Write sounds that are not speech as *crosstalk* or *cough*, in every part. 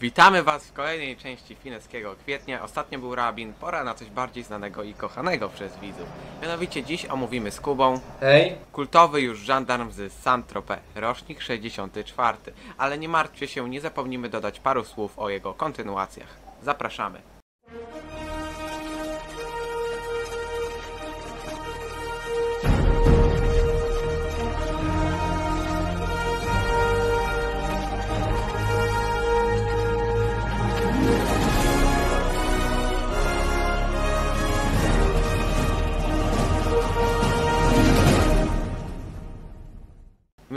Witamy Was w kolejnej części Fineskiego Kwietnia. Ostatnio był Rabin, pora na coś bardziej znanego i kochanego przez widzów. Mianowicie dziś omówimy z Kubą Hej, kultowy już żandarm z Saint-Tropez, rocznik 64. Ale nie martwcie się, nie zapomnimy dodać paru słów o jego kontynuacjach. Zapraszamy.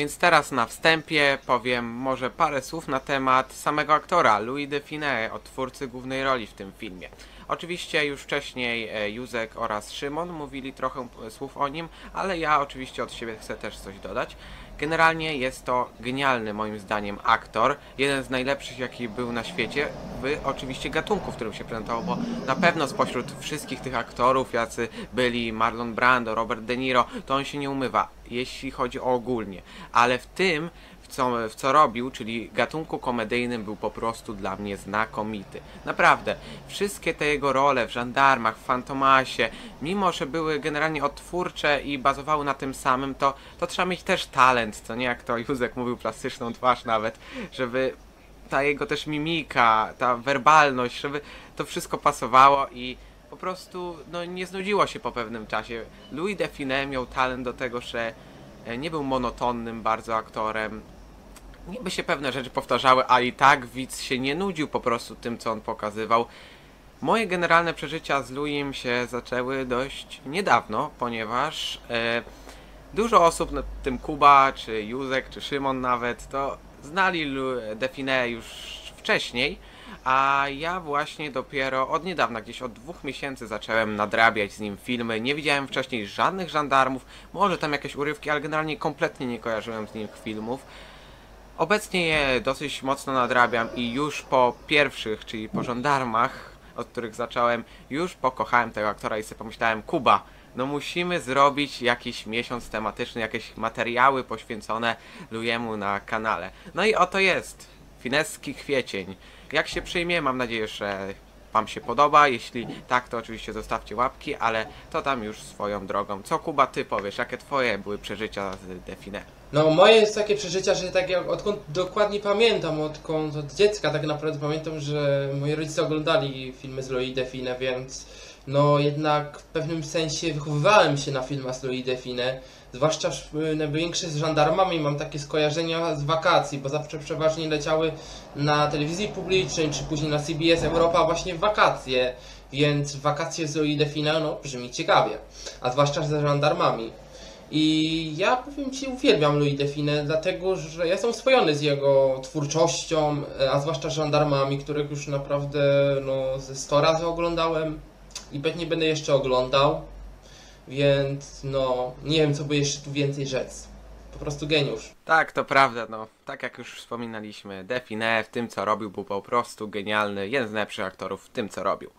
Więc teraz na wstępie powiem może parę słów na temat samego aktora, Louis Define, twórcy głównej roli w tym filmie. Oczywiście już wcześniej e, Józek oraz Szymon mówili trochę słów o nim, ale ja oczywiście od siebie chcę też coś dodać. Generalnie jest to genialny moim zdaniem aktor, jeden z najlepszych jaki był na świecie, w oczywiście gatunku, w którym się prezentował, bo na pewno spośród wszystkich tych aktorów, jacy byli Marlon Brando, Robert De Niro, to on się nie umywa, jeśli chodzi o ogólnie. Ale w tym, co, w co robił, czyli gatunku komedyjnym, był po prostu dla mnie znakomity. Naprawdę, wszystkie te jego role w Żandarmach, w Fantomasie, mimo że były generalnie odtwórcze i bazowały na tym samym, to, to trzeba mieć też talent, co nie jak to Józek mówił, plastyczną twarz nawet, żeby ta jego też mimika, ta werbalność, żeby to wszystko pasowało i po prostu no, nie znudziło się po pewnym czasie. Louis Define miał talent do tego, że e, nie był monotonnym bardzo aktorem. Niby się pewne rzeczy powtarzały, a i tak widz się nie nudził po prostu tym, co on pokazywał. Moje generalne przeżycia z Louisem się zaczęły dość niedawno, ponieważ e, dużo osób, no, tym Kuba, czy Józek, czy Szymon nawet, to znali Lu- Define już wcześniej, a ja właśnie dopiero od niedawna, gdzieś od dwóch miesięcy zacząłem nadrabiać z nim filmy. Nie widziałem wcześniej żadnych żandarmów, może tam jakieś urywki, ale generalnie kompletnie nie kojarzyłem z nim filmów. Obecnie je dosyć mocno nadrabiam i już po pierwszych, czyli po żandarmach, od których zacząłem, już pokochałem tego aktora i sobie pomyślałem, Kuba, no musimy zrobić jakiś miesiąc tematyczny, jakieś materiały poświęcone Lujemu na kanale. No i oto jest, Fineski Kwiecień. Jak się przyjmie, mam nadzieję, że Wam się podoba. Jeśli tak, to oczywiście zostawcie łapki, ale to tam już swoją drogą. Co Kuba, Ty powiesz? Jakie Twoje były przeżycia z Define? No moje jest takie przeżycia, że tak jak odkąd dokładnie pamiętam, odkąd od dziecka tak naprawdę pamiętam, że moi rodzice oglądali filmy z Louis Define, więc no jednak w pewnym sensie wychowywałem się na filmach z Louis Define, zwłaszcza największe z żandarmami mam takie skojarzenia z wakacji, bo zawsze przeważnie leciały na telewizji publicznej, czy później na CBS Europa właśnie w wakacje, więc wakacje z Louis Define no brzmi ciekawie, a zwłaszcza ze żandarmami. I ja powiem Ci, uwielbiam Louis Define, dlatego że ja jestem oswojony z jego twórczością, e, a zwłaszcza żandarmami, których już naprawdę no, ze 100 razy oglądałem i pewnie będę jeszcze oglądał, więc no nie wiem co by jeszcze tu więcej rzec. Po prostu geniusz. Tak, to prawda, no. Tak jak już wspominaliśmy, Define w tym co robił był po prostu genialny, jeden z najlepszych aktorów w tym co robił.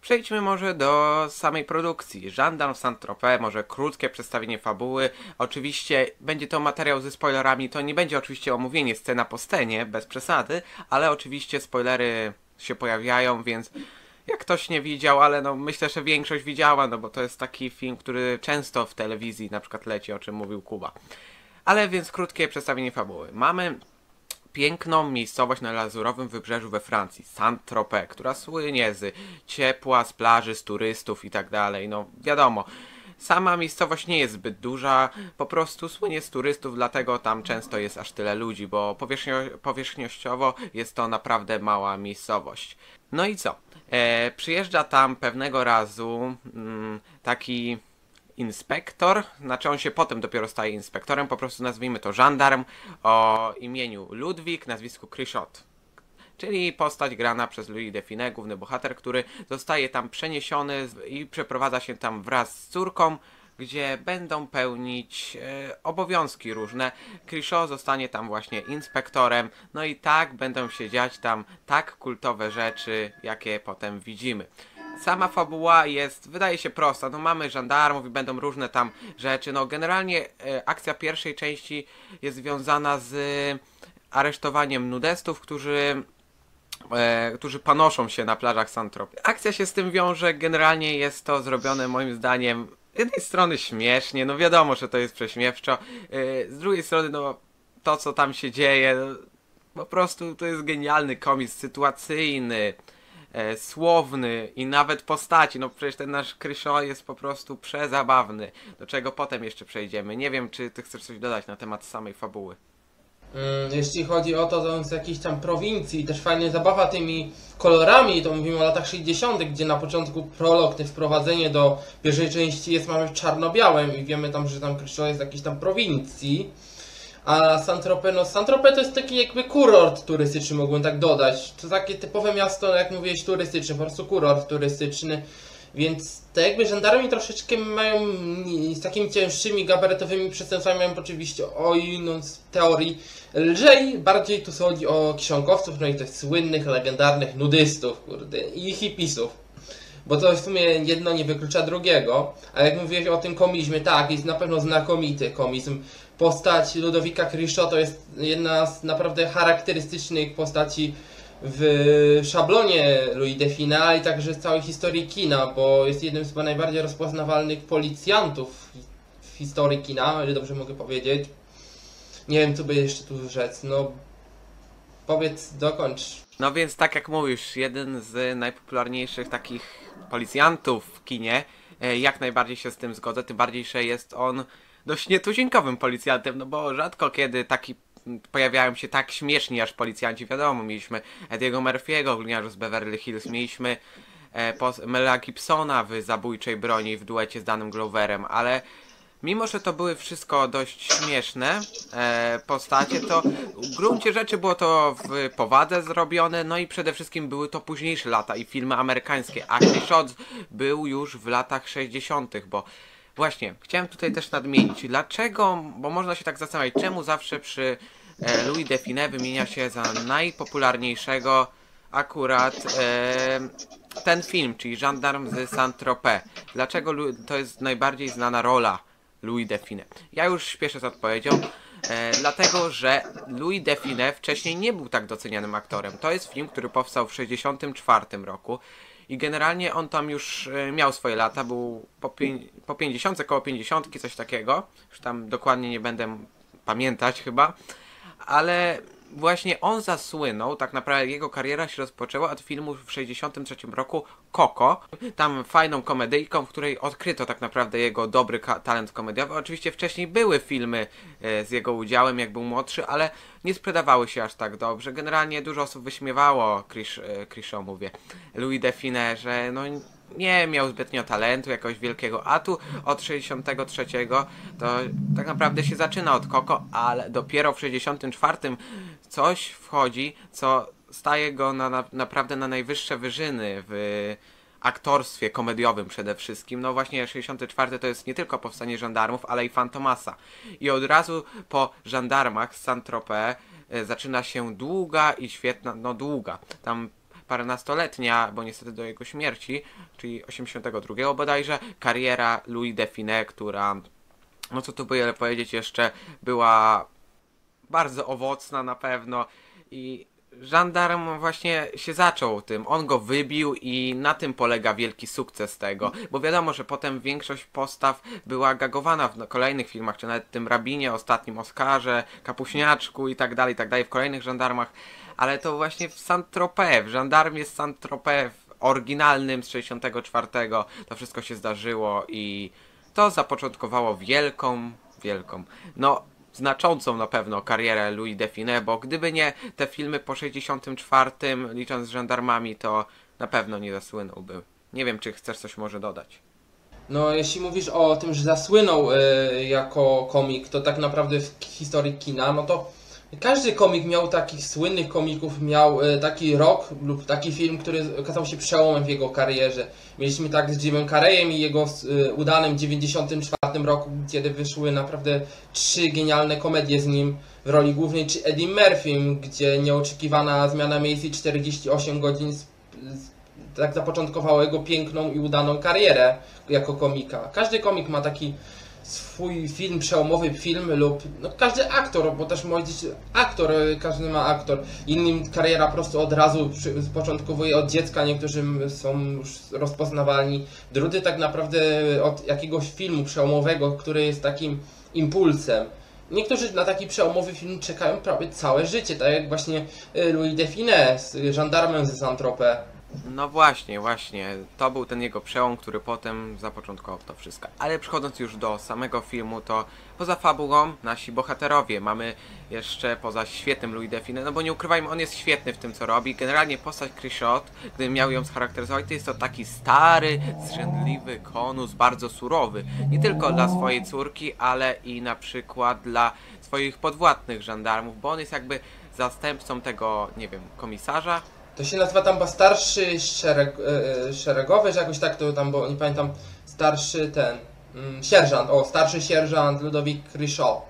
Przejdźmy może do samej produkcji. Żandarm Saint-Tropez, może krótkie przedstawienie fabuły. Oczywiście będzie to materiał ze spoilerami, to nie będzie oczywiście omówienie scena po scenie, bez przesady, ale oczywiście spoilery się pojawiają, więc jak ktoś nie widział, ale no myślę, że większość widziała, no bo to jest taki film, który często w telewizji na przykład leci, o czym mówił Kuba. Ale więc krótkie przedstawienie fabuły. Mamy piękną miejscowość na lazurowym wybrzeżu we Francji, Saint-Tropez, która słynie z ciepła, z plaży, z turystów i tak dalej. No wiadomo, sama miejscowość nie jest zbyt duża, po prostu słynie z turystów, dlatego tam często jest aż tyle ludzi, bo powierzchnio, powierzchnościowo jest to naprawdę mała miejscowość. No i co? E, przyjeżdża tam pewnego razu mm, taki inspektor, znaczy on się potem dopiero staje inspektorem, po prostu nazwijmy to żandarm o imieniu Ludwik, nazwisku Kryszot. Czyli postać grana przez Louis Define, główny bohater, który zostaje tam przeniesiony i przeprowadza się tam wraz z córką, gdzie będą pełnić e, obowiązki różne. Crisho zostanie tam właśnie inspektorem, no i tak będą się dziać tam tak kultowe rzeczy, jakie potem widzimy. Sama fabuła jest, wydaje się prosta. No mamy żandarmów i będą różne tam rzeczy. No generalnie e, akcja pierwszej części jest związana z aresztowaniem nudestów, którzy e, którzy panoszą się na plażach Santrop. Akcja się z tym wiąże, generalnie jest to zrobione moim zdaniem z jednej strony śmiesznie, no wiadomo, że to jest prześmiewczo, e, z drugiej strony no to co tam się dzieje, no, po prostu to jest genialny komiks, sytuacyjny, e, słowny i nawet postaci. No przecież ten nasz Kryszo jest po prostu przezabawny. Do czego potem jeszcze przejdziemy. Nie wiem, czy ty chcesz coś dodać na temat samej fabuły. Mm, Jeśli chodzi o to, to on z jakiejś tam prowincji, też fajnie zabawa tymi kolorami, to mówimy o latach 60., gdzie na początku prolog, te wprowadzenie do pierwszej części jest mamy w czarno-białym i wiemy tam, że tam Kryszo jest z jakiejś tam prowincji. A Saint-Tropez, no Saint-Tropez to jest taki jakby kurort turystyczny, mogłem tak dodać. To takie typowe miasto, jak mówiłeś, turystyczne, po prostu kurort turystyczny. Więc te jakby żandarmi troszeczkę mają z takimi cięższymi gabarytowymi przestępstwami mają oczywiście oj, no z teorii lżej, bardziej tu chodzi o książkowców, no i tych słynnych, legendarnych nudystów, kurde, i hipisów. Bo to w sumie jedno nie wyklucza drugiego. A jak mówiłeś o tym komizmie, tak, jest na pewno znakomity komizm. Postać Ludowika Kryszo to jest jedna z naprawdę charakterystycznych postaci w szablonie Louis Defina, ale także z całej historii kina, bo jest jednym z chyba najbardziej rozpoznawalnych policjantów w historii kina, ile dobrze mogę powiedzieć. Nie wiem, co by jeszcze tu rzec. No, powiedz, dokończ. No więc tak jak mówisz, jeden z najpopularniejszych takich policjantów w kinie, e, jak najbardziej się z tym zgodzę, tym bardziej, że jest on dość nietuzinkowym policjantem, no bo rzadko kiedy taki pojawiają się tak śmieszni aż policjanci, wiadomo, mieliśmy Ediego Murphy'ego, gliniarzu z Beverly Hills, mieliśmy e, Mela Gibsona w Zabójczej Broni w duecie z Danym Gloverem, ale mimo, że to były wszystko dość śmieszne e, postacie, to w gruncie rzeczy było to w powadze zrobione, no i przede wszystkim były to późniejsze lata i filmy amerykańskie. Ashley Shots był już w latach 60., bo właśnie, chciałem tutaj też nadmienić, dlaczego, bo można się tak zastanawiać, czemu zawsze przy e, Louis Define wymienia się za najpopularniejszego akurat e, ten film, czyli Gendarm z Saint-Tropez. Dlaczego to jest najbardziej znana rola Louis Define? Ja już śpieszę z odpowiedzią. E, dlatego, że Louis Define wcześniej nie był tak docenianym aktorem. To jest film, który powstał w 1964 roku i generalnie on tam już e, miał swoje lata, był po, pię- po 50, koło 50, coś takiego. Już tam dokładnie nie będę pamiętać chyba, ale właśnie on zasłynął, tak naprawdę jego kariera się rozpoczęła od filmu w 63 roku Coco, tam fajną komedyjką, w której odkryto tak naprawdę jego dobry talent komediowy. Oczywiście wcześniej były filmy e, z jego udziałem, jak był młodszy, ale nie sprzedawały się aż tak dobrze. Generalnie dużo osób wyśmiewało Chris, e, Chrisa, mówię, Louis Define, że no nie miał zbytnio talentu, jakiegoś wielkiego, a tu od 63 to tak naprawdę się zaczyna od Coco, ale dopiero w 64 coś wchodzi, co staje go na, na, naprawdę na najwyższe wyżyny w aktorstwie komediowym przede wszystkim. No właśnie 64 to jest nie tylko powstanie żandarmów, ale i Fantomasa. I od razu po żandarmach z Saint-Tropez e, zaczyna się długa i świetna, no długa, tam paręnastoletnia, bo niestety do jego śmierci, czyli 82 bodajże, kariera Louis Define, która, no co tu by powiedzieć jeszcze, była bardzo owocna na pewno i żandarm właśnie się zaczął tym, on go wybił i na tym polega wielki sukces tego, bo wiadomo, że potem większość postaw była gagowana w kolejnych filmach, czy nawet tym Rabinie, ostatnim Oscarze, Kapuśniaczku i tak dalej, i tak dalej, w kolejnych żandarmach, ale to właśnie w Saint-Tropez, w żandarmie z Saint-Tropez oryginalnym z 64 to wszystko się zdarzyło i to zapoczątkowało wielką, wielką, no znaczącą na pewno karierę Louis Define, bo gdyby nie te filmy po 64, licząc z żandarmami, to na pewno nie zasłynąłby. Nie wiem, czy chcesz coś może dodać. No, jeśli mówisz o tym, że zasłynął e, jako komik, to tak naprawdę w historii kina, no to każdy komik miał takich słynnych komików, miał e, taki rok lub taki film, który okazał się przełomem w jego karierze. Mieliśmy tak z Jimem Carreyem i jego e, udanym 94 roku, kiedy wyszły naprawdę trzy genialne komedie z nim w roli głównej, czy Eddie Murphy, gdzie nieoczekiwana zmiana miejsc i 48 godzin z, z, tak zapoczątkowało jego piękną i udaną karierę jako komika. Każdy komik ma taki swój film, przełomowy film lub no, każdy aktor, bo też może być aktor, każdy ma aktor. Innym kariera po prostu od razu początkowuje od dziecka, niektórzy są już rozpoznawalni. Drudzy tak naprawdę od jakiegoś filmu przełomowego, który jest takim impulsem. Niektórzy na taki przełomowy film czekają prawie całe życie, tak jak właśnie y, Louis Define z y, Żandarmem ze Saint-Tropez. No właśnie, właśnie. To był ten jego przełom, który potem zapoczątkował to wszystko. Ale przechodząc już do samego filmu, to poza fabułą nasi bohaterowie mamy jeszcze poza świetnym Louis Define, no bo nie ukrywajmy, on jest świetny w tym co robi. Generalnie postać Chrishot, gdybym miał ją scharakteryzować, to jest to taki stary, zrzędliwy konus, bardzo surowy. Nie tylko dla swojej córki, ale i na przykład dla swoich podwładnych żandarmów, bo on jest jakby zastępcą tego, nie wiem, komisarza, To się nazywa tam starszy szereg, e, szeregowy, czy jakoś tak to tam, bo nie pamiętam, starszy ten, mm, sierżant, o, starszy sierżant Ludovic Crichot.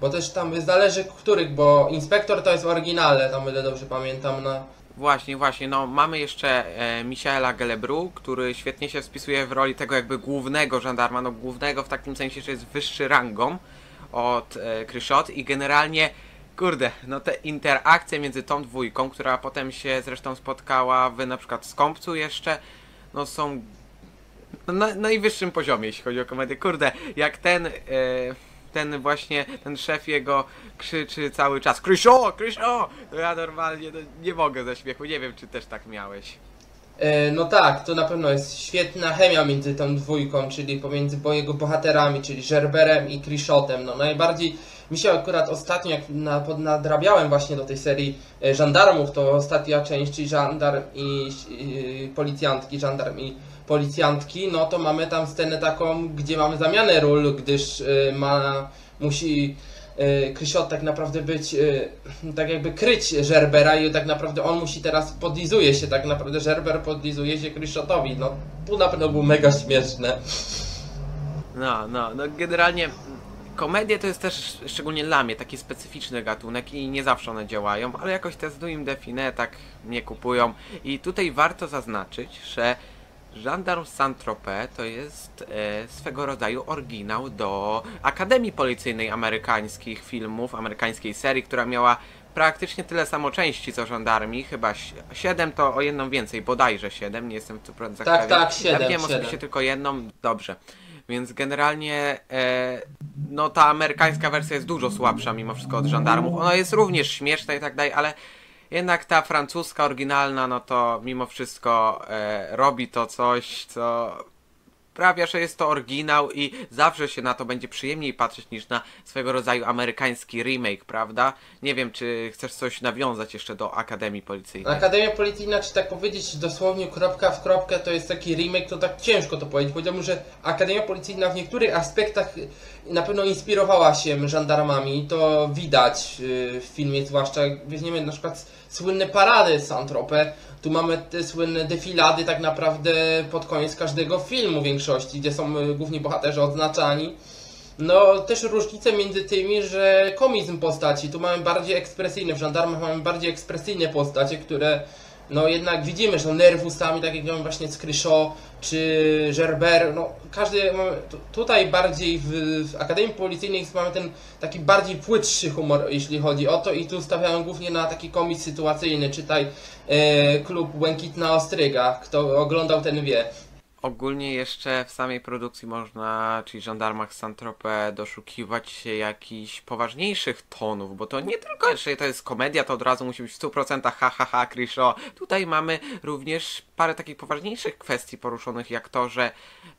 Bo też tam zależy których, bo inspektor to jest oryginalne, tam ile dobrze pamiętam, no. Właśnie, właśnie, no mamy jeszcze e, Michaela Gelebru, który świetnie się wpisuje w roli tego jakby głównego żandarma, no głównego w takim sensie, że jest wyższy rangą od e, Kryszot i generalnie, kurde, no te interakcje między tą dwójką, która potem się zresztą spotkała w na przykład Skąpcu jeszcze, no są na najwyższym poziomie, jeśli chodzi o komedię. Kurde, jak ten, e, ten właśnie, ten szef jego krzyczy cały czas Kryszo, Kryszo! To ja normalnie no, nie mogę ze śmiechu, nie wiem czy też tak miałeś. E, No tak, to na pewno jest świetna chemia między tą dwójką, czyli pomiędzy jego bohaterami, czyli Gerberem i Krishotem. No najbardziej mi się akurat ostatnio, jak na, podnadrabiałem właśnie do tej serii e, żandarmów, to ostatnia część, czyli żandarm i, i policjantki, żandarm i policjantki, no to mamy tam scenę taką, gdzie mamy zamianę ról, gdyż e, ma, musi e, Krysiot tak naprawdę być, e, tak jakby kryć Żerbera i tak naprawdę on musi teraz podlizuje się, tak naprawdę Żerber podlizuje się Kryszotowi, no tu na pewno było mega śmieszne. No, no, no generalnie komedie to jest też szczególnie dla mnie taki specyficzny gatunek i nie zawsze one działają, ale jakoś te z Duim Define tak nie kupują i tutaj warto zaznaczyć, że Gendarme Saint-Tropez to jest e, swego rodzaju oryginał do Akademii Policyjnej amerykańskich filmów, amerykańskiej serii, która miała praktycznie tyle samo części co Żandarmi, chyba 7 to o jedną więcej, bodajże 7, nie jestem tu pewien. Tak, tak, siedem, Ja wiem siedem. osobiście tylko jedną, dobrze. Więc generalnie e, no ta amerykańska wersja jest dużo słabsza mimo wszystko od żandarmów. Ona jest również śmieszna i tak dalej, ale jednak ta francuska oryginalna, no to mimo wszystko e, robi to coś, co sprawia, że jest to oryginał i zawsze się na to będzie przyjemniej patrzeć niż na swego rodzaju amerykański remake, prawda? Nie wiem, czy chcesz coś nawiązać jeszcze do Akademii Policyjnej. Akademia Policyjna, czy tak powiedzieć dosłownie kropka w kropkę, to jest taki remake, to tak ciężko to powiedzieć. Powiedziałbym, że Akademia Policyjna w niektórych aspektach na pewno inspirowała się żandarmami. To widać yy, w filmie, zwłaszcza weźmiemy na przykład słynne parady Saint-Tropez. Tu mamy te słynne defilady tak naprawdę pod koniec każdego filmu w większości, gdzie są y, główni bohaterzy odznaczani. No, też różnice między tymi, że komizm postaci. Tu mamy bardziej ekspresyjne, w żandarmach mamy bardziej ekspresyjne postacie, które no jednak widzimy, że są nerwusami, tak jak mamy właśnie Cryshaw czy Gerber, no każdy, tutaj bardziej w, w Akademii Policyjnej mamy ten taki bardziej płytszy humor, jeśli chodzi o to i tu stawiałem głównie na taki komizm sytuacyjny, czytaj e, klub Błękitna Ostryga, kto oglądał ten wie. Ogólnie jeszcze w samej produkcji można, czyli żandarmach Saint-Tropez, doszukiwać się jakichś poważniejszych tonów, bo to nie tylko, że to jest komedia, to od razu musi być w 100% ha ha ha Krisho. Tutaj mamy również parę takich poważniejszych kwestii poruszonych, jak to, że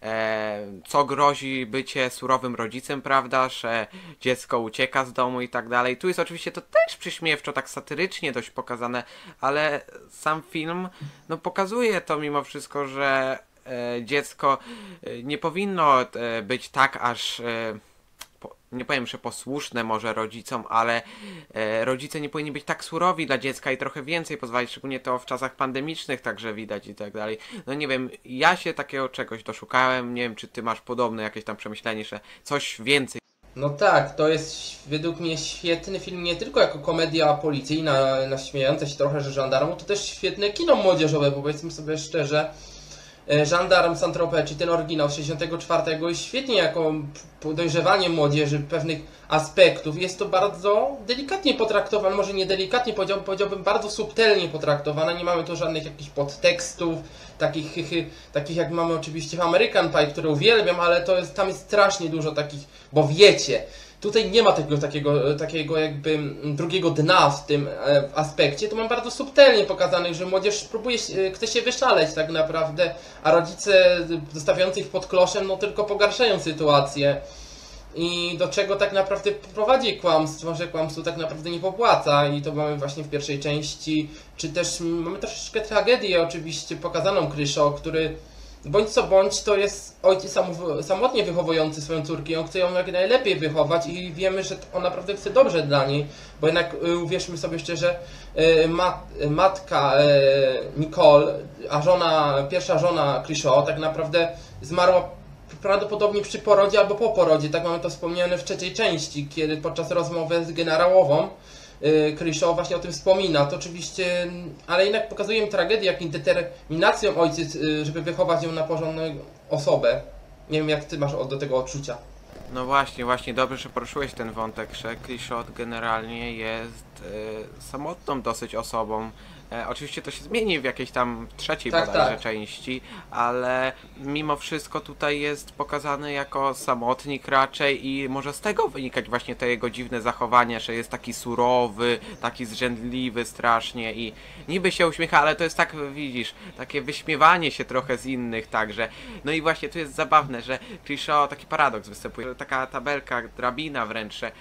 e, co grozi bycie surowym rodzicem, prawda, że dziecko ucieka z domu i tak dalej. Tu jest oczywiście to też przyśmiewczo, tak satyrycznie dość pokazane, ale sam film no pokazuje to mimo wszystko, że dziecko e, nie powinno e, być tak aż e, nie powiem, że posłuszne może rodzicom, ale e, rodzice nie powinni być tak surowi dla dziecka i trochę więcej pozwolić, szczególnie to w czasach pandemicznych także widać i tak dalej. No nie wiem, ja się takiego czegoś doszukałem, nie wiem czy ty masz podobne jakieś tam przemyślenie, że coś więcej No tak, to jest według mnie świetny film, nie tylko jako komedia policyjna, naśmiejąca się trochę, że żandarmu, to też świetne kino młodzieżowe, powiedzmy sobie szczerze, e, Żandarm Saint-Tropez, czy ten oryginał z 64 jest świetnie jako dojrzewanie młodzieży pewnych aspektów. Jest to bardzo delikatnie potraktowane, może nie delikatnie, powiedziałbym, powiedziałbym bardzo subtelnie potraktowane. Nie mamy tu żadnych jakichś podtekstów, takich, takich jak mamy oczywiście w American Pie, które uwielbiam, ale to jest, tam jest strasznie dużo takich, bo wiecie, Tutaj nie ma tego takiego, takiego jakby drugiego dna w tym e, aspekcie. To mam bardzo subtelnie pokazane, że młodzież próbuje, chce się wyszaleć tak naprawdę, a rodzice zostawiający ich pod kloszem, no tylko pogarszają sytuację. I do czego tak naprawdę prowadzi kłamstwo, że kłamstwo tak naprawdę nie popłaca i to mamy właśnie w pierwszej części, czy też mamy troszeczkę tragedię oczywiście pokazaną Kryszo, który bądź co bądź, to jest ojciec samotnie wychowujący swoją córkę. On chce ją jak najlepiej wychować i wiemy, że on naprawdę chce dobrze dla niej, bo jednak y, uwierzmy sobie szczerze, y, mat, matka y, Nicole, a żona, pierwsza żona Crisho tak naprawdę zmarła prawdopodobnie przy porodzie albo po porodzie. Tak mamy to wspomniane w trzeciej części, kiedy podczas rozmowy z generałową Y, właśnie o tym wspomina. To oczywiście, ale jednak pokazuje mi tragedię, jak determinacją ojciec, y, żeby wychować ją na porządną osobę. Nie wiem, jak ty masz do tego odczucia. No właśnie, właśnie, dobrze, że poruszyłeś ten wątek, że Clishot generalnie jest y, samotną dosyć osobą, E, oczywiście to się zmieni w jakiejś tam trzeciej tak, bodajże tak. części, ale mimo wszystko tutaj jest pokazany jako samotnik raczej i może z tego wynikać właśnie to jego dziwne zachowanie, że jest taki surowy, taki zrzędliwy strasznie i niby się uśmiecha, ale to jest tak, widzisz, takie wyśmiewanie się trochę z innych także. No i właśnie tu jest zabawne, że Cliché taki paradoks występuje, że taka tabelka, drabina wręcz, że e,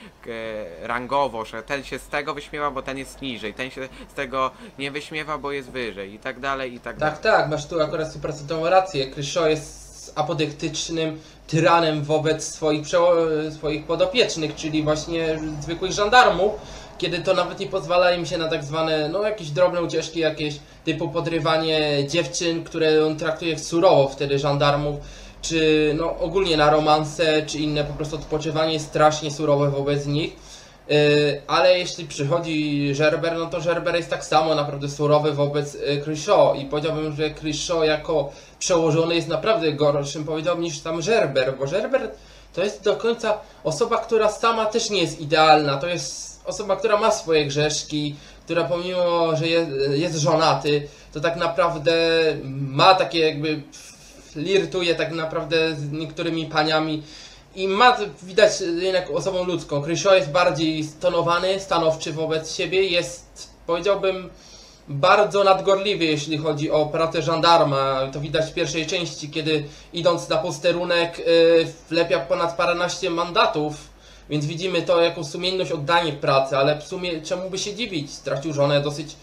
rangowo, że ten się z tego wyśmiewa, bo ten jest niżej, ten się z tego nie wyśmiewa, bo jest wyżej i tak dalej, i tak, tak dalej. Tak, tak, masz tu akurat stuprocentową rację. Kryszo jest apodyktycznym tyranem wobec swoich, swoich podopiecznych, czyli właśnie zwykłych żandarmów, kiedy to nawet nie pozwala im się na tak zwane, no jakieś drobne ucieczki, jakieś typu podrywanie dziewczyn, które on traktuje surowo wtedy żandarmów, czy no ogólnie na romanse, czy inne po prostu odpoczywanie strasznie surowe wobec nich. Y, ale jeśli przychodzi Żerber, no to Żerber jest tak samo naprawdę surowy wobec y, i powiedziałbym, że Crishaw jako przełożony jest naprawdę gorszym, powiedziałbym, niż tam Żerber, bo Żerber to jest do końca osoba, która sama też nie jest idealna, to jest osoba, która ma swoje grzeszki, która pomimo, że jest, jest żonaty, to tak naprawdę ma takie jakby flirtuje tak naprawdę z niektórymi paniami, i ma, widać jednak osobą ludzką. Krysio jest bardziej stonowany, stanowczy wobec siebie, jest, powiedziałbym, bardzo nadgorliwy, jeśli chodzi o pracę żandarma. To widać w pierwszej części, kiedy idąc na posterunek yy, wlepia ponad paręnaście mandatów. Więc widzimy to jako sumienność oddanie pracy, ale w sumie czemu by się dziwić? Stracił żonę dosyć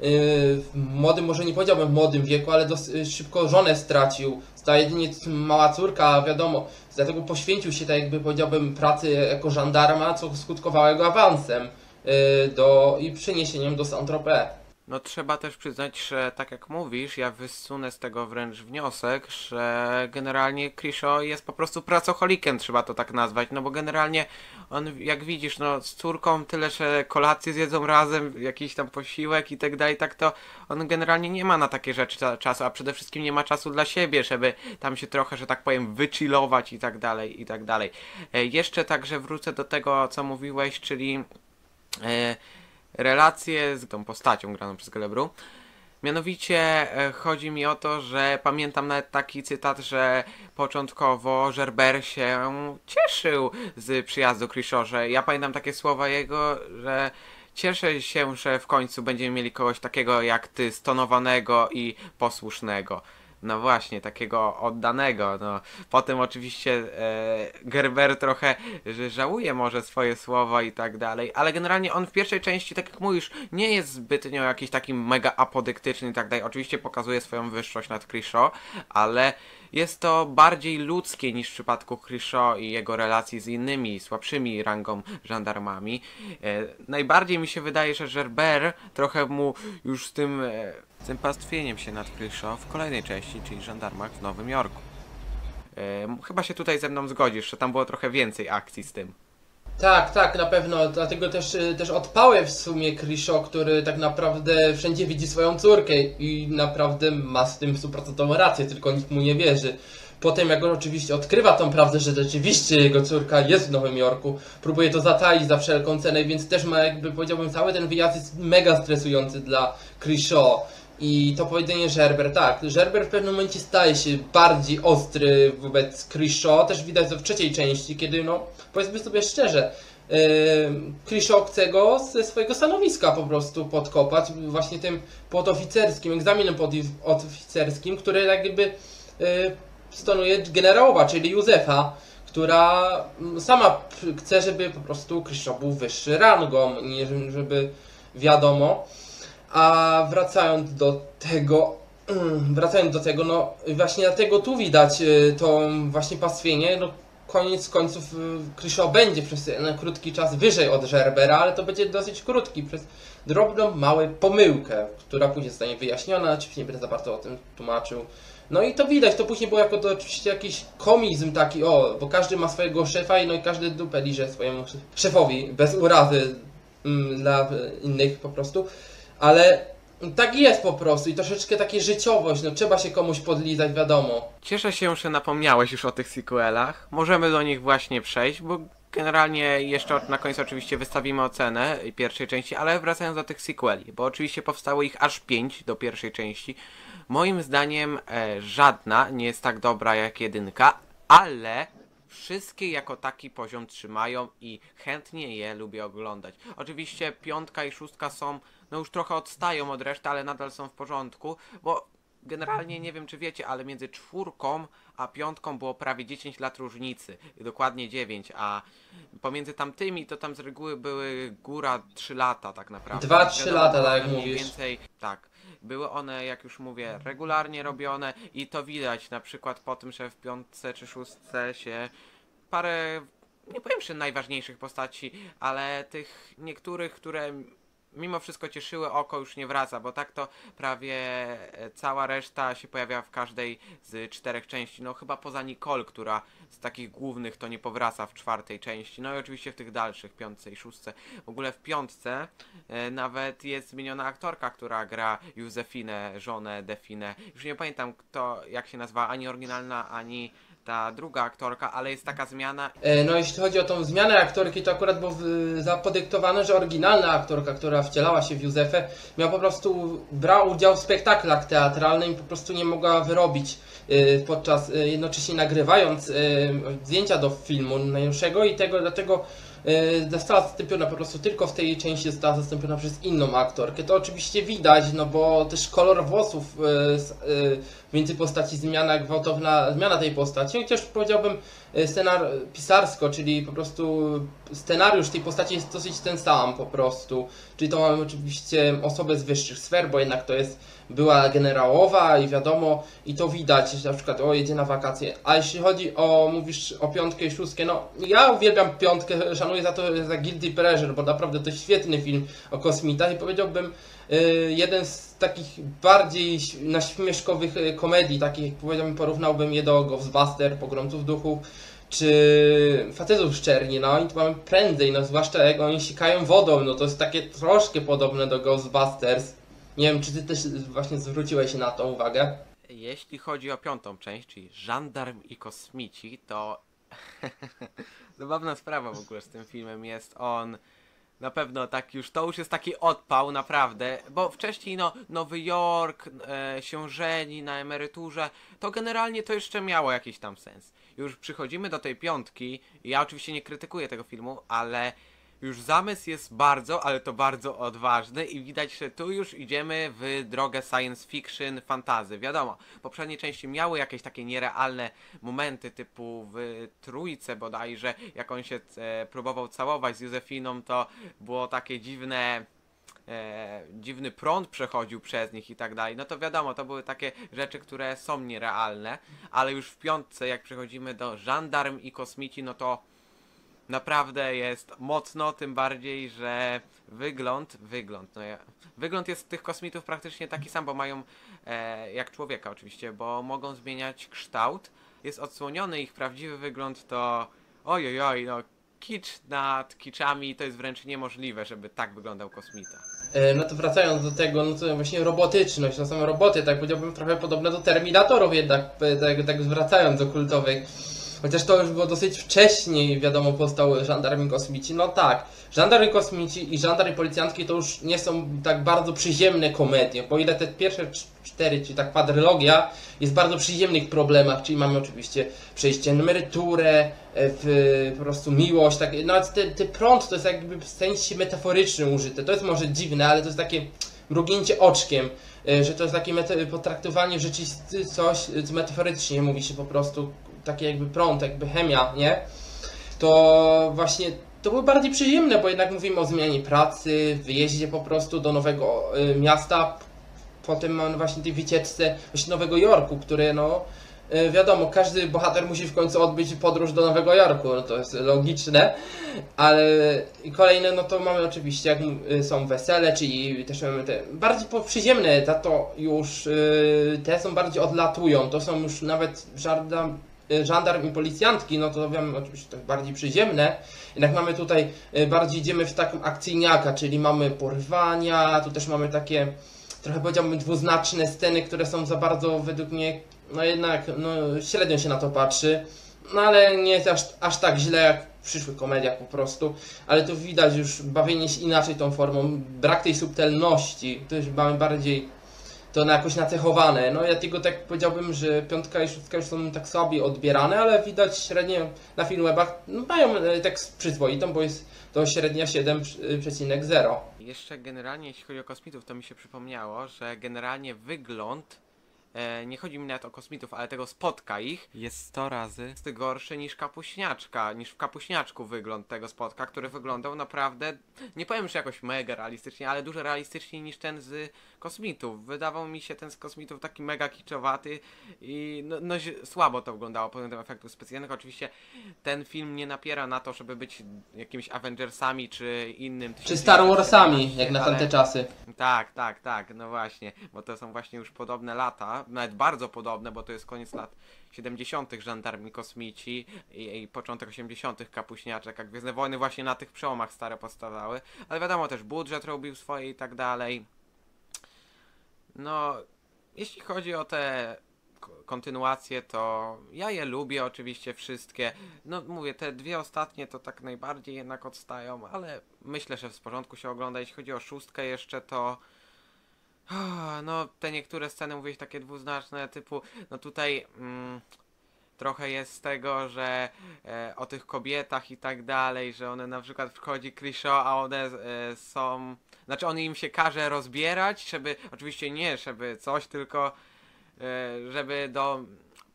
w młodym, może nie powiedziałbym młodym wieku, ale dosyć szybko żonę stracił. Została jedynie mała córka, wiadomo, dlatego poświęcił się, tak jakby powiedziałbym, pracy jako żandarma, co skutkowało jego awansem y, do, i przeniesieniem do Saint-Tropez. No trzeba też przyznać, że tak jak mówisz, ja wysunę z tego wręcz wniosek, że generalnie Krisho jest po prostu pracocholikiem, trzeba to tak nazwać, no bo generalnie on, jak widzisz, no z córką tyle, że kolację zjedzą razem, jakiś tam posiłek i tak dalej, tak to on generalnie nie ma na takie rzeczy czasu, a przede wszystkim nie ma czasu dla siebie, żeby tam się trochę, że tak powiem, wychillować i tak dalej, i tak dalej. E, jeszcze także wrócę do tego, co mówiłeś, czyli... E, relacje z tą postacią graną przez Gelebru. Mianowicie e, chodzi mi o to, że pamiętam nawet taki cytat, że początkowo Gerber się cieszył z przyjazdu Krishorze. Ja pamiętam takie słowa jego, że cieszę się, że w końcu będziemy mieli kogoś takiego jak ty, stonowanego i posłusznego. No właśnie, takiego oddanego. No. Potem oczywiście e, Gerber trochę że żałuje może swoje słowa i tak dalej, ale generalnie on w pierwszej części, tak jak mówisz, nie jest zbytnio jakiś taki mega apodyktyczny i tak dalej. Oczywiście pokazuje swoją wyższość nad Krisho, ale jest to bardziej ludzkie niż w przypadku Krisho i jego relacji z innymi, słabszymi rangą żandarmami. E, najbardziej mi się wydaje, że Gerber trochę mu już z tym... E, tym pastwieniem się nad Crenshaw w kolejnej części, czyli Żandarmach w Nowym Jorku. Yy, chyba się tutaj ze mną zgodzisz, że tam było trochę więcej akcji z tym. Tak, tak, na pewno. Dlatego też, y, też odpałem w sumie Krisho, który tak naprawdę wszędzie widzi swoją córkę i naprawdę ma z tym stuprocentową rację, tylko nikt mu nie wierzy. Potem jak on oczywiście odkrywa tą prawdę, że rzeczywiście jego córka jest w Nowym Jorku, próbuje to zataić za wszelką cenę, więc też ma jakby powiedziałbym cały ten wyjazd jest mega stresujący dla Krisho. I to powiedzenie Żerber, tak, Żerber w pewnym momencie staje się bardziej ostry wobec Krisho, też widać to w trzeciej części, kiedy no, powiedzmy sobie szczerze, yy, Krisho chce go ze swojego stanowiska po prostu podkopać, właśnie tym podoficerskim, egzaminem podoficerskim, który jakby yy, stonuje generałowa, czyli Józefa, która mm, sama chce, żeby po prostu Krisho był wyższy rangą, żeby wiadomo. A wracając do tego, *clears throat* wracając do tego, no właśnie dlatego tu widać y, to właśnie pastwienie, no koniec końców y, Kryszo będzie przez krótki czas wyżej od Żerbera, ale to będzie dosyć krótki, przez drobną, małą pomyłkę, która później zostanie wyjaśniona, oczywiście nie będę za bardzo o tym tłumaczył. No i to widać, to później było jako to oczywiście jakiś komizm taki, o, bo każdy ma swojego szefa i no i każdy dupę liże swojemu szefowi, bez urazy mm, dla innych po prostu. Ale tak jest po prostu i troszeczkę takie życiowość, no trzeba się komuś podlizać, wiadomo. Cieszę się, że napomniałeś już o tych sequelach. Możemy do nich właśnie przejść, bo generalnie jeszcze na końcu oczywiście wystawimy ocenę pierwszej części, ale wracając do tych sequeli, bo oczywiście powstało ich aż 5 do pierwszej części. Moim zdaniem e, żadna nie jest tak dobra jak jedynka, ale wszystkie jako taki poziom trzymają i chętnie je lubię oglądać. Oczywiście piątka i szóstka są, no już trochę odstają od reszty, ale nadal są w porządku, bo generalnie nie wiem czy wiecie, ale między czwórką a piątką było prawie 10 lat różnicy, dokładnie 9, a pomiędzy tamtymi to tam z reguły były góra 3 lata tak naprawdę. Dwa, trzy Wiadomo, lata, były tak jak mówisz. Więcej, tak. Były one, jak już mówię, regularnie robione i to widać na przykład po tym, że w piątce czy szóstce się parę, nie powiem, że najważniejszych postaci, ale tych niektórych, które mimo wszystko cieszyły oko, już nie wraca, bo tak to prawie e, cała reszta się pojawia w każdej z czterech części. No chyba poza Nicole, która z takich głównych to nie powraca w czwartej części. No i oczywiście w tych dalszych, piątce i szóstce. W ogóle w piątce e, nawet jest zmieniona aktorka, która gra Józefinę, żonę Definę. Już nie pamiętam kto, jak się nazywa, ani oryginalna, ani ta druga aktorka, ale jest taka zmiana E, No jeśli chodzi o tą zmianę aktorki, to akurat było zapodyktowane, że oryginalna aktorka, która wcielała się w Józefę, miała po prostu, brała udział w spektaklach teatralnych i po prostu nie mogła wyrobić e, podczas, e, jednocześnie nagrywając zdjęcia do filmu najnowszego i tego, dlatego została zastąpiona po prostu tylko w tej części została zastąpiona przez inną aktorkę. To oczywiście widać, no bo też kolor włosów między postaci zmiana gwałtowna, zmiana tej postaci, chociaż powiedziałbym e, scenar pisarsko, czyli po prostu scenariusz tej postaci jest dosyć ten sam po prostu. Czyli to mamy oczywiście osobę z wyższych sfer, bo jednak to jest była generałowa i wiadomo, i to widać, że na przykład o jedzie na wakacje. A jeśli chodzi o, mówisz o piątkę i szóstkę, no ja uwielbiam piątkę, szanuję za to za Guilty Pleasure, bo naprawdę to świetny film o kosmitach i powiedziałbym jeden z takich bardziej naśmieszkowych y, komedii, takich powiedziałbym, porównałbym je do Ghostbuster, Pogromców Duchów, czy Facetów z Czerni, no i to mamy prędzej, no zwłaszcza jak oni sikają wodą, no to jest takie troszkę podobne do Ghostbusters. Nie wiem, czy ty też właśnie zwróciłeś na to uwagę? Jeśli chodzi o piątą część, czyli Żandarm i Kosmici, to *laughs* zabawna sprawa w ogóle z tym filmem jest on na pewno tak już, to już jest taki odpał naprawdę, bo wcześniej no Nowy Jork e, się żeni na emeryturze, to generalnie to jeszcze miało jakiś tam sens. Już przychodzimy do tej piątki, ja oczywiście nie krytykuję tego filmu, ale już zamysł jest bardzo, ale to bardzo odważny i widać, że tu już idziemy w drogę science fiction, fantazy. Wiadomo, poprzednie części miały jakieś takie nierealne momenty, typu w trójce bodajże, jak on się e, próbował całować z Józefiną, to było takie dziwne e, dziwny prąd przechodził przez nich i tak dalej. No to wiadomo, to były takie rzeczy, które są nierealne, ale już w piątce, jak przechodzimy do żandarm i kosmici, no to naprawdę jest mocno, tym bardziej, że wygląd, wygląd, no ja, wygląd jest tych kosmitów praktycznie taki sam, bo mają e, jak człowieka oczywiście, bo mogą zmieniać kształt, jest odsłoniony ich prawdziwy wygląd, to ojojoj, no kicz nad kiczami to jest wręcz niemożliwe, żeby tak wyglądał kosmita. E, No to wracając do tego, no to właśnie robotyczność, to są roboty, tak powiedziałbym trochę podobne do Terminatorów jednak, e, tak, tak do kultowych. Chociaż to już było dosyć wcześniej, wiadomo, powstał Żandarmi Kosmici. No tak, Żandarmi Kosmici i Żandarmi Policjantki to już nie są tak bardzo przyziemne komedie, bo ile te pierwsze cz- cztery, czyli ta kwadrylogia, jest w bardzo przyziemnych problemach, czyli mamy oczywiście przejście na emeryturę, e, w, po prostu miłość, tak, nawet ten, ten prąd to jest jakby w sensie metaforycznym użyte, to jest może dziwne, ale to jest takie mrugnięcie oczkiem, e, że to jest takie potraktowanie rzeczywistości coś, co metaforycznie mówi się po prostu, takie jakby prąd, jakby chemia, nie? To właśnie to były bardziej przyziemne, bo jednak mówimy o zmianie pracy, wyjeździe po prostu do nowego y, miasta, potem mamy właśnie tej wycieczce właśnie Nowego Jorku, które no y, wiadomo, każdy bohater musi w końcu odbyć podróż do Nowego Jorku, no to jest logiczne, ale kolejne no to mamy oczywiście jak y, są wesele, czyli też mamy te bardziej przyziemne, za to już te są bardziej odlatują, to są już nawet żarda żandarm i policjantki, no to wiemy oczywiście to bardziej przyziemne. Jednak mamy tutaj y, bardziej idziemy w taką akcyjniaka, czyli mamy porwania, tu też mamy takie trochę powiedziałbym dwuznaczne sceny, które są za bardzo według mnie, no jednak no, średnio się na to patrzy. No ale nie jest aż, aż tak źle jak w przyszłych komediach po prostu. Ale tu widać już bawienie się inaczej tą formą, brak tej subtelności, to już mamy bardziej to na jakoś nacechowane. No ja tylko tak powiedziałbym, że piątka i szóstka już są tak sobie odbierane, ale widać średnio na Filmwebach no, mają e, tak przyzwoitą, bo jest to średnia 7,0. Jeszcze generalnie, jeśli chodzi o kosmitów, to mi się przypomniało, że generalnie wygląd, e, nie chodzi mi nawet o kosmitów, ale tego spotka ich, jest 100 razy gorszy niż kapuśniaczka, niż w kapuśniaczku wygląd tego spotka, który wyglądał naprawdę, nie powiem, że jakoś mega realistycznie, ale dużo realistyczniej niż ten z kosmitów. Wydawał mi się ten z kosmitów taki mega kiczowaty i no, no słabo to wyglądało pod względem efektów specjalnych. Oczywiście ten film nie napiera na to, żeby być jakimiś Avengersami czy innym. Czy Star Warsami, 1917, jak na tamte czasy. tak, tak, tak, no właśnie, bo to są właśnie już podobne lata, nawet bardzo podobne, bo to jest koniec lat 70. żandarmi kosmici i, i początek 80. kapuśniaczek, jak Gwiezdne Wojny właśnie na tych przełomach stare powstawały, ale wiadomo też budżet robił swoje i tak dalej. No, jeśli chodzi o te kontynuacje, to ja je lubię oczywiście wszystkie. No mówię, te dwie ostatnie to tak najbardziej jednak odstają, ale myślę, że w porządku się ogląda. Jeśli chodzi o szóstkę jeszcze, to *sighs* no te niektóre sceny mówię takie dwuznaczne, typu no tutaj mm, trochę jest tego, że e, o tych kobietach i tak dalej, że one na przykład wchodzi Krisho, a one e, są, znaczy on im się każe rozbierać, żeby, oczywiście nie, żeby coś, tylko e, żeby do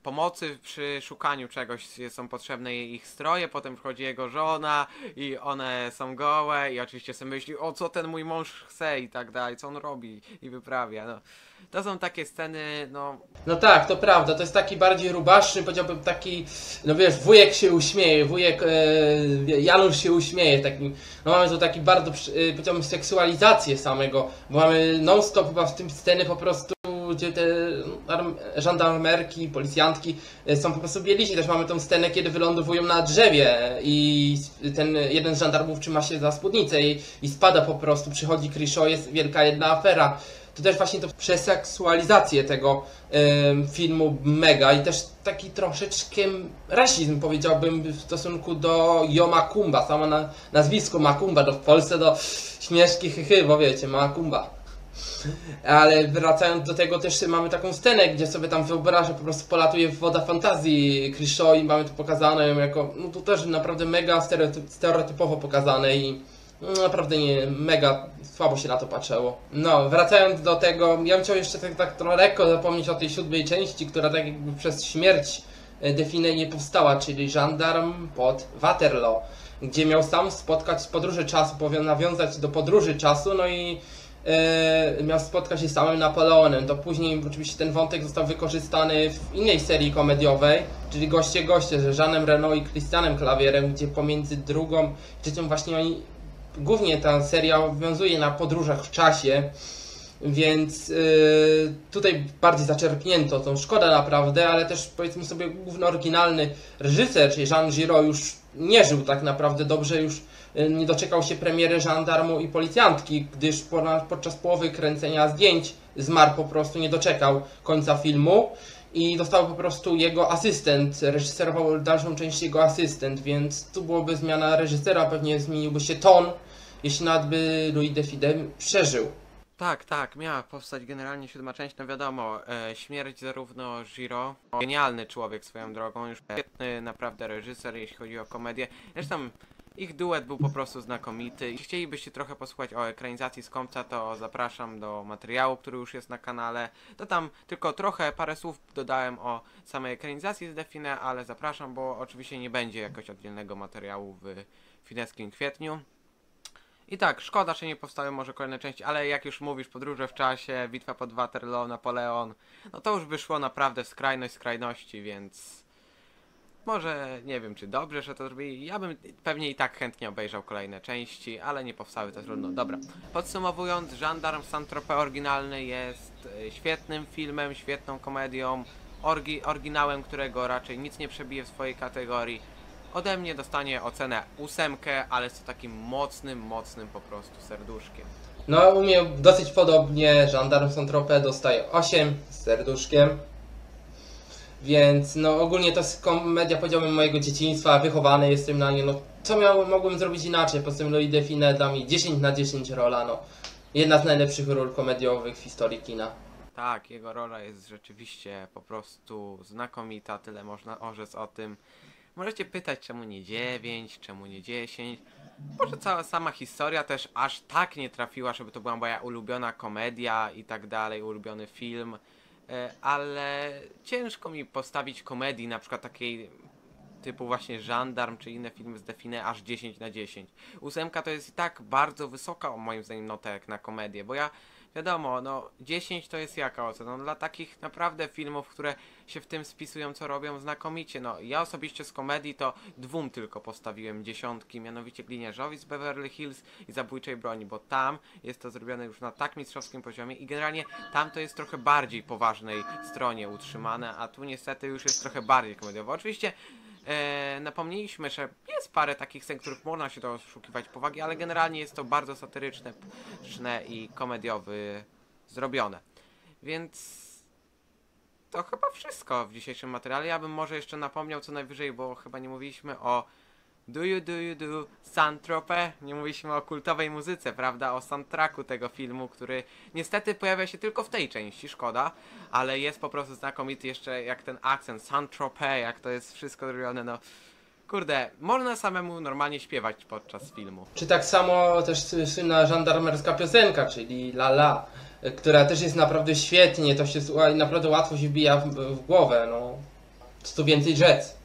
pomocy przy szukaniu czegoś są potrzebne ich stroje, potem wchodzi jego żona i one są gołe i oczywiście sobie myśli, o co ten mój mąż chce i tak dalej, co on robi i wyprawia, no. To są takie sceny, no, No tak, to prawda, to jest taki bardziej rubaszny, powiedziałbym taki, no wiesz, wujek się uśmieje, wujek e, Janusz się uśmieje, taki, no mamy tu taki bardzo, e, powiedziałbym, seksualizację samego, bo mamy non-stop chyba w tym sceny po prostu, gdzie te arm- żandarmerki, policjantki e, są po prostu bieliści, też mamy tą scenę, kiedy wylądowują na drzewie i ten jeden z żandarmów trzyma się za spódnicę i, i spada po prostu, przychodzi Krisho, jest wielka jedna afera, to też właśnie to przeseksualizację tego filmu mega i też taki troszeczkę rasizm powiedziałbym w stosunku do Jo Makumba, samo na, nazwisko Makumba, to w Polsce to śmieszki chychy, bo wiecie, Makumba. Ale wracając do tego też mamy taką scenę, gdzie sobie tam wyobrażę, po prostu polatuje woda fantazji Krisho i mamy to pokazane jako, no to też naprawdę mega stereotyp, stereotypowo pokazane i no, naprawdę nie, mega słabo się na to patrzyło. No, wracając do tego, ja bym chciał jeszcze tak, tak trochę lekko zapomnieć o tej siódmej części, która tak jakby przez śmierć e, Define nie powstała, czyli Żandarm pod Waterloo, gdzie miał sam spotkać podróży czasu, nawiązać do podróży czasu, no i miał spotkać się z samym Napoleonem. To później oczywiście ten wątek został wykorzystany w innej serii komediowej, czyli Goście Goście, z Jeanem Reno i Christianem Klawierem, gdzie pomiędzy drugą, trzecią właśnie oni głównie ta seria wiązuje na podróżach w czasie, więc yy, tutaj bardziej zaczerpnięto tą szkoda naprawdę, ale też powiedzmy sobie główny oryginalny reżyser, czyli Jean Giraud już nie żył tak naprawdę dobrze, już nie doczekał się premiery żandarmu i policjantki, gdyż po- podczas połowy kręcenia zdjęć zmarł po prostu, nie doczekał końca filmu i dostał po prostu jego asystent, reżyserował dalszą część jego asystent, więc tu byłoby zmiana reżysera, pewnie zmieniłby się ton, jeśli nawet by Louis Defide przeżył. Tak, tak, miała powstać generalnie siódma część, no wiadomo, e, śmierć zarówno Giro, genialny człowiek swoją drogą, już świetny naprawdę reżyser, jeśli chodzi o komedię. Zresztą ich duet był po prostu znakomity. Jeśli chcielibyście trochę posłuchać o ekranizacji Skąpca, to zapraszam do materiału, który już jest na kanale. To tam tylko trochę, parę słów dodałem o samej ekranizacji z Define, ale zapraszam, bo oczywiście nie będzie jakoś oddzielnego materiału w fineckim kwietniu. I tak, szkoda, że nie powstały może kolejne części, ale jak już mówisz, podróże w czasie, bitwa pod Waterloo, Napoleon, no to już by szło naprawdę w skrajność skrajności, więc może nie wiem, czy dobrze, że to zrobili. Ja bym pewnie i tak chętnie obejrzał kolejne części, ale nie powstały, to trudno. Dobra, podsumowując, Żandarm Saint-Tropez oryginalny jest e, świetnym filmem, świetną komedią, orgi oryginałem, którego raczej nic nie przebije w swojej kategorii. Ode mnie dostanie ocenę ósemkę, ale z takim mocnym, mocnym po prostu serduszkiem. No, u mnie dosyć podobnie, Żandarm Saint-Tropez dostaje 8 z serduszkiem. Więc no ogólnie to jest komedia powiedziałbym mojego dzieciństwa, wychowany jestem na nie, no co miałem, mogłem zrobić inaczej, poza tym Louis Define dla mnie 10 na 10 rola, no. Jedna z najlepszych ról komediowych w historii kina. Tak, jego rola jest rzeczywiście po prostu znakomita, tyle można orzec o tym. Możecie pytać, czemu nie 9, czemu nie 10. Może cała sama historia też aż tak nie trafiła, żeby to była moja ulubiona komedia i tak dalej, ulubiony film. E, Ale ciężko mi postawić komedii, na przykład takiej typu właśnie Żandarm czy inne filmy z Define aż 10 na 10. Ósemka to jest i tak bardzo wysoka moim zdaniem nota jak na komedię, bo ja wiadomo, no 10 to jest jaka ocena? No dla takich naprawdę filmów, które się w tym spisują, co robią znakomicie. No ja osobiście z komedii to dwóm tylko postawiłem dziesiątki, mianowicie Gliniarzowi z Beverly Hills i Zabójczej Broni, bo tam jest to zrobione już na tak mistrzowskim poziomie i generalnie tam to jest trochę bardziej poważnej stronie utrzymane, a tu niestety już jest trochę bardziej komediowo. Oczywiście e, napomnieliśmy, że jest parę takich scen, których można się doszukiwać powagi, ale generalnie jest to bardzo satyryczne satyryczne i komediowy zrobione. Więc to chyba wszystko w dzisiejszym materiale. Ja bym może jeszcze napomniał co najwyżej, bo chyba nie mówiliśmy o Do You Do You Do Saint-Tropez. Nie mówiliśmy o kultowej muzyce, prawda? O soundtracku tego filmu, który niestety pojawia się tylko w tej części, szkoda, ale jest po prostu znakomity jeszcze jak ten akcent Saint-Tropez, jak to jest wszystko zrobione, no kurde, można samemu normalnie śpiewać podczas filmu. Czy tak samo też słynna żandarmerska piosenka, czyli La La, która też jest naprawdę świetnie, to się naprawdę łatwo się wbija w, w głowę, no. Co tu więcej rzec.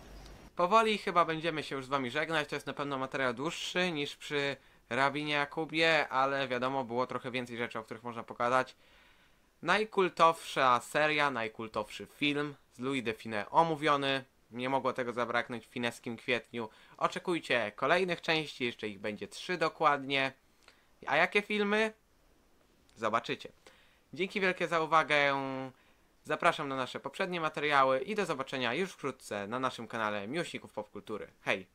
Powoli chyba będziemy się już z wami żegnać. To jest na pewno materiał dłuższy niż przy Rabinie Jakubie, ale wiadomo, było trochę więcej rzeczy, o których można pokazać. Najkultowsza seria, najkultowszy film z Louis Define omówiony. Nie mogło tego zabraknąć w fineskim kwietniu. Oczekujcie kolejnych części, jeszcze ich będzie trzy dokładnie. A jakie filmy? Zobaczycie. Dzięki wielkie za uwagę. Zapraszam na nasze poprzednie materiały i do zobaczenia już wkrótce na naszym kanale Miłośników Popkultury. Hej!